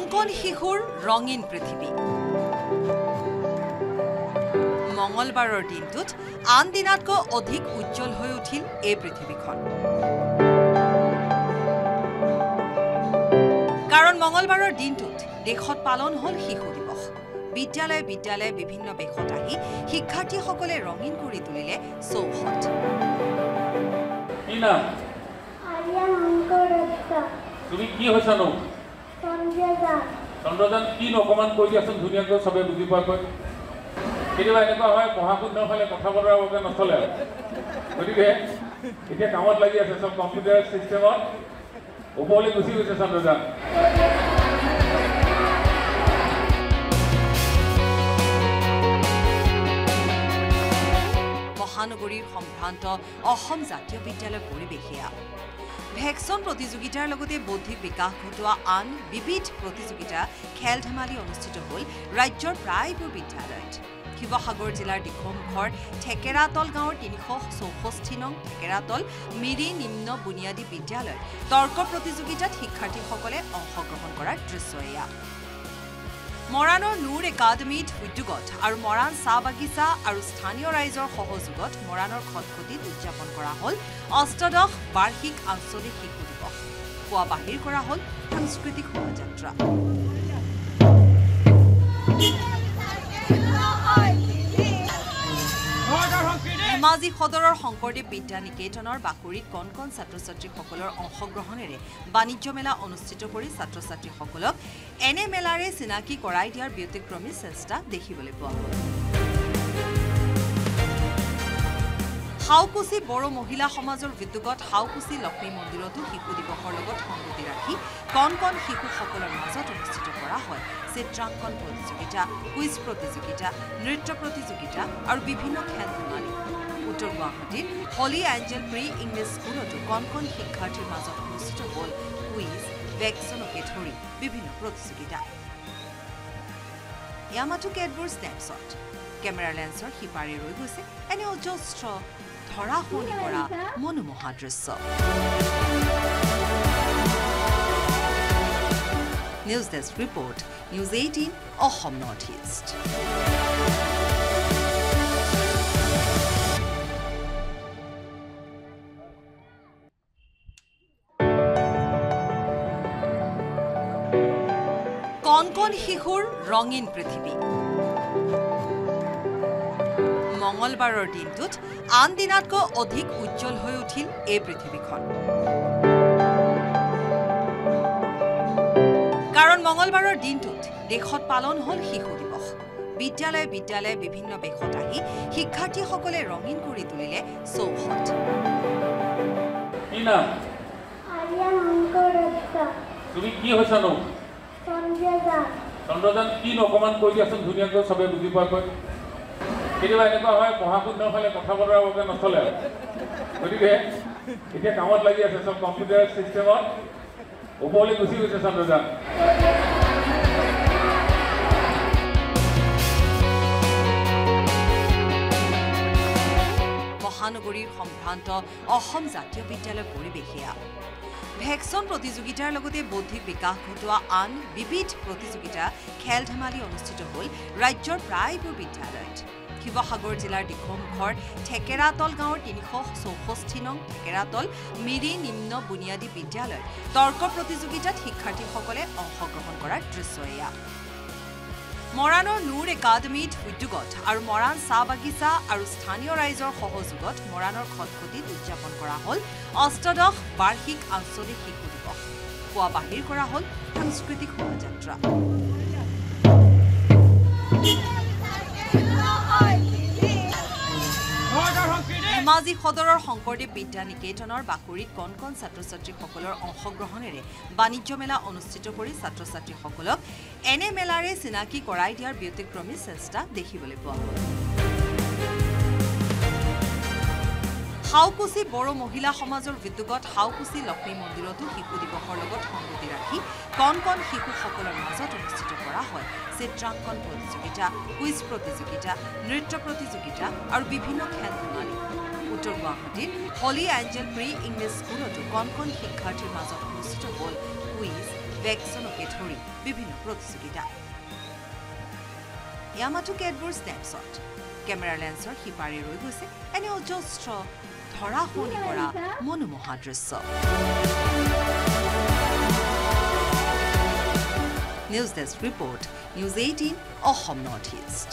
কণ কণ শিশুৰ ৰঙীন পৃথিৱী। মঙলবাৰৰ দিনটোত আন দিনাতকৈ অধিক উজ্জ্বল হৈ উঠিল এই পৃথিৱীখন। কাৰণ মঙলবাৰৰ দিনটোত দেশত পালন হ'ল শিশু দিৱস। বিদ্যালয় বিদ্যালয়ে বিভিন্ন বেশত আহি শিক্ষাৰ্থীসকলে ৰঙীন কৰি তুলিলে চৌহদ। তুমি কি হৈছানো? চন্দ্ৰযান। কি অকণমান কৈ দিয়াচোন ধুনীয়াকৈ চবে বুজি পোৱাকৈ কেতিয়াবা এনেকুৱা হয় পঢ়া শুদ্ধ হ'লে কথা বতৰা বাবে নচলে আৰু। গতিকে এতিয়া কামত লাগি আছে চব কম্পিউটাৰ ছিষ্টেমত ওপৰলৈ গুচি গৈছে চন্দ্ৰযান। মহানগৰীৰ সম্ভ্ৰান্ত অসম জাতীয় বিদ্যালয়ৰ পৰিৱেশ এয়া। ভেকচন প্ৰতিযোগিতাৰ লগতে বৌদ্ধিক বিকাশ ঘটোৱা আন বিবিধ প্ৰতিযোগিতা খেল ধেমালি অনুষ্ঠিত হ'ল ৰাজ্যৰ প্ৰায়বোৰ বিদ্যালয়ত শিৱসাগৰ জিলাৰ দিখৌমুখৰ থেকেৰাতল গাঁৱৰ তিনিশ চৌষষ্ঠি নং থেকেৰাতল মিৰি নিম্ন বুনিয়াদী বিদ্যালয়ত তৰ্ক প্ৰতিযোগিতাত শিক্ষাৰ্থীসকলে অংশগ্ৰহণ কৰাৰ দৃশ্য এয়া। মৰাণৰ নুৰ একাডেমীত উদ্যোগত আৰু মৰাণ চাহ বাগিচা আৰু স্থানীয় ৰাইজৰ সহযোগত মৰাণৰ খটখটিত উদযাপন কৰা হ'ল অষ্টদশ বাৰ্ষিক আঞ্চলিক শিশু দিৱস। পুৱা বাহিৰ কৰা হ'ল সাংস্কৃতিক শোভাযাত্ৰা। ধেমাজি সদৰৰ শংকৰদেৱ বিদ্যা নিকেতনৰ বাকৰিত কণ কণ ছাত্ৰ ছাত্ৰীসকলৰ অংশগ্ৰহণেৰে বাণিজ্য মেলা অনুষ্ঠিত কৰি ছাত্ৰ ছাত্ৰীসকলক এনে মেলাৰে চিনাকি কৰাই দিয়াৰ ব্যতিক্ৰমী চেষ্টা দেখিবলৈ পোৱা গ'ল। হাওকুচি বড়ো মহিলা সমাজৰ উদ্যোগত হাওকুচি লক্ষ্মী মন্দিৰতো শিশু দিৱসৰ লগত সংগতি ৰাখি কণ কণ শিশুসকলৰ মাজত অনুষ্ঠিত কৰা হয়। চিত্ৰাংকন প্ৰতিযোগিতা কুইজ প্ৰতিযোগিতা নৃত্য প্ৰতিযোগিতা আৰু বিভিন্ন খেল ধেমালি। উত্তৰ গুৱাহাটীত হলি এঞ্জেল প্ৰি ইংলিছ স্কুলতো কণ কণ শিক্ষাৰ্থীৰ মাজত অনুষ্ঠিত হ'ল কুইজ ভেকচনকে ধৰি বিভিন্ন প্ৰতিযোগিতা। মাথো কেতবোৰ স্নেপশ্বট কেমেৰা লেন্সৰ সিপাৰে ৰৈ গৈছে এনে অজস্ৰ ধৰা শুনি কৰা মনোমোহা দৃশ্য। News desk report news eighteen Assam north east কণ কণ শিশুৰ ৰঙীন পৃথিৱী। মঙলবাৰৰ দিনটোত আন দিনাতকৈ অধিক উজ্জ্বল হৈ উঠিল এই পৃথিৱীখন। কাৰণ মঙলবাৰৰ দিনটোত দেশত পালন হ'ল শিশু দিৱস। বিদ্যালয় বিদ্যালয়ে বিভিন্ন বেশত আহি শিক্ষাৰ্থীসকলে ৰঙীন কৰি তুলিলে চৌহদ। তুমি কি হৈছানো? চন্দ্ৰযান। কি অকণমান কৈ দিয়াচোন ধুনীয়াকৈ চবে বুজি পোৱাকৈ কেতিয়াবা এনেকুৱা হয় পঢ়া শুদ্ধ হ'লে কথা বতৰা বাবে নচলে আৰু। গতিকে এতিয়া কামত লাগি আছে চব কম্পিউটাৰ ছিষ্টেমত ওপৰলৈ গুচি গৈছে চন্দ্ৰযান। মহানগৰীৰ সম্ভ্ৰান্ত অসম জাতীয় বিদ্যালয়ৰ পৰিৱেশ এয়া। ভেকচন প্ৰতিযোগিতাৰ লগতে বৌদ্ধিক বিকাশ ঘটোৱা আন বিবিধ প্ৰতিযোগিতা খেল ধেমালি অনুষ্ঠিত হ'ল ৰাজ্যৰ প্ৰায়বোৰ বিদ্যালয়ত। শিৱসাগৰ জিলাৰ দিখৌমুখৰ থেকেৰাতল গাঁৱৰ তিনিশ চৌষষ্ঠি নং থেকেৰাতল মিৰি নিম্ন বুনিয়াদী বিদ্যালয়ত তৰ্ক প্ৰতিযোগিতাত শিক্ষাৰ্থীসকলে অংশগ্ৰহণ কৰাৰ দৃশ্য এয়া। মৰাণৰ নুৰ একাডেমীত উদ্যোগত আৰু মৰাণ চাহ বাগিচা আৰু স্থানীয় ৰাইজৰ সহযোগত মৰাণৰ খটখটিত উদযাপন কৰা হ'ল অষ্টদশ বাৰ্ষিক আঞ্চলিক শিশু দিৱস। পুৱা বাহিৰ কৰা হ'ল সাংস্কৃতিক শোভাযাত্ৰা। ধেমাজি সদৰৰ শংকৰদেৱ বিদ্যা নিকেতনৰ বাকৰিত কণ কণ ছাত্ৰ ছাত্ৰীসকলৰ অংশগ্ৰহণেৰে বাণিজ্য মেলা অনুষ্ঠিত কৰি ছাত্ৰ ছাত্ৰীসকলক এনে মেলাৰে চিনাকি কৰাই দিয়াৰ ব্যতিক্ৰমী চেষ্টা দেখিবলৈ পোৱা গ'ল। হাওকুচি বড়ো মহিলা সমাজৰ উদ্যোগত হাওকুচি লক্ষ্মী মন্দিৰতো শিশু দিৱসৰ লগত সংগতি ৰাখি কণ কণ শিশুসকলৰ মাজত অনুষ্ঠিত কৰা হয়। চিত্ৰাংকন প্ৰতিযোগিতা কুইজ প্ৰতিযোগিতা নৃত্য প্ৰতিযোগিতা আৰু বিভিন্ন খেল ধেমালি উত্তৰ গুৱাহাটীত হলি এঞ্জেল প্ৰি ইংলিছ স্কুলতো কণ কণ শিক্ষাৰ্থীৰ মাজত অনুষ্ঠিত হ'ল কুইজ ভেকচনকে ধৰি বিভিন্ন প্ৰতিযোগিতা। এয়া কেতবোৰ স্নেপশ্বট কেমেৰা লেন্সৰ সিপাৰে ৰৈ গৈছে এনে অজস্ৰ ধৰা শুনি কৰা মনোমোহা দৃশ্য। News desk report news eighteen Assam north east